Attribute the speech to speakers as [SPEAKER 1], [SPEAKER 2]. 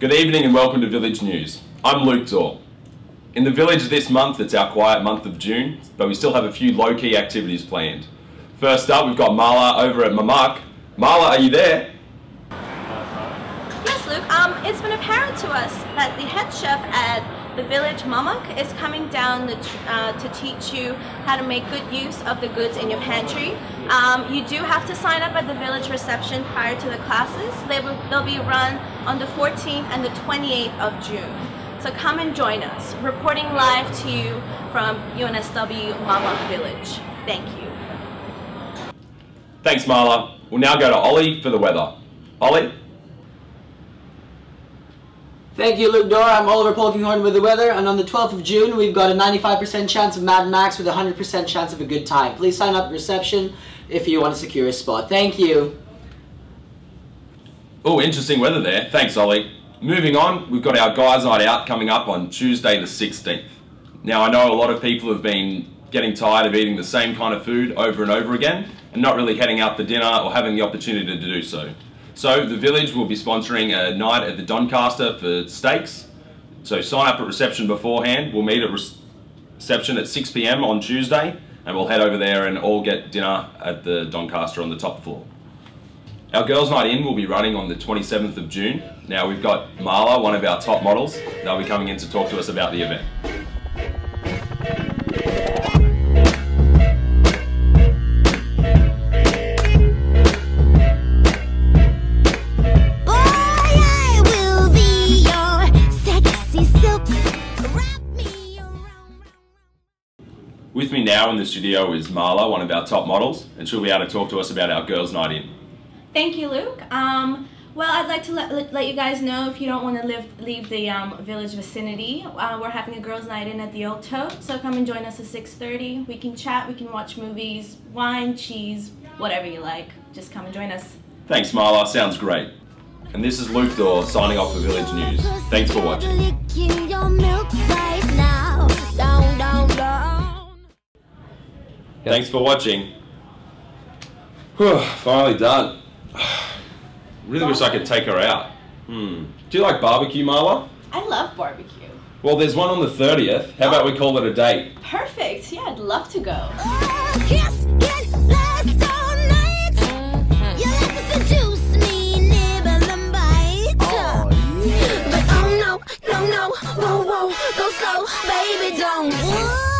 [SPEAKER 1] Good evening and welcome to Village News. I'm Luke Dorr. In the village this month, it's our quiet month of June, but we still have a few low-key activities planned. First up, we've got Marla over at Mamak. Marla, are you there?
[SPEAKER 2] Yes, Luke. Um, it's been apparent to us that the head chef at the village Mamak is coming down to, uh, to teach you how to make good use of the goods in your pantry. Um, you do have to sign up at the village reception prior to the classes. They will, they'll be run on the 14th and the 28th of June. So come and join us. Reporting live to you from UNSW Mamak Village. Thank you.
[SPEAKER 1] Thanks, Marla. We'll now go to Ollie for the weather. Ollie?
[SPEAKER 3] Thank you, Luke Dorr. I'm Oliver Polkinghorn with the weather, and on the 12th of June, we've got a 95% chance of Mad Max with a 100% chance of a good time. Please sign up reception if you want to secure a spot. Thank you.
[SPEAKER 1] Oh, interesting weather there. Thanks, Ollie. Moving on, we've got our guys' night out coming up on Tuesday the 16th. Now, I know a lot of people have been getting tired of eating the same kind of food over and over again and not really heading out for dinner or having the opportunity to do so. So the village will be sponsoring a night at the Doncaster for steaks. So sign up at reception beforehand. We'll meet at reception at 6 p.m. on Tuesday and we'll head over there and all get dinner at the Doncaster on the top floor. Our girls' night in will be running on the 27th of June. Now we've got Marla, one of our top models. They'll be coming in to talk to us about the event. With me now in the studio is Marla, one of our top models, and she'll be able to talk to us about our girls' night in.
[SPEAKER 2] Thank you, Luke. Um, well, I'd like to let, let you guys know if you don't want to live, leave the um, village vicinity, uh, we're having a girls' night in at the Old Tote, so come and join us at 6.30. We can chat, we can watch movies, wine, cheese, whatever you like. Just come and join us.
[SPEAKER 1] Thanks, Marla. Sounds great. And this is Luke Dorr signing off for Village News. Thanks for watching. Yep. Thanks for watching. Whew, finally done. really wish I could take her out. Hmm. Do you like barbecue, Marla?
[SPEAKER 2] I love barbecue.
[SPEAKER 1] Well, there's one on the 30th. How about we oh. call it a date?
[SPEAKER 2] Perfect. Yeah, I'd love to go.
[SPEAKER 4] Oh, yes. Oh, whoa, whoa, go slow, baby, don't.